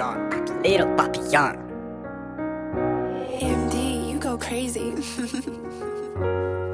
papillon, little papillon. MD, you go crazy.